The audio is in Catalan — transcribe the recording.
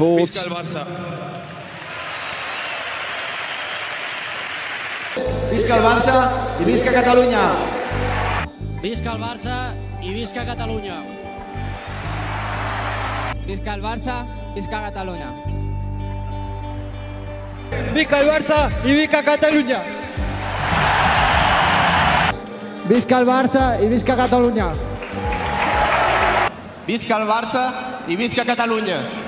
Puig. Visca el Barça. Visca el Barça i visca Catalunya. Visca el Barça i visca Catalunya. Visca el Barça, visca Catalunya. Visca el Barça i visca Catalunya. Visca el Barça i visca Catalunya. Visca el Barça i visca Catalunya.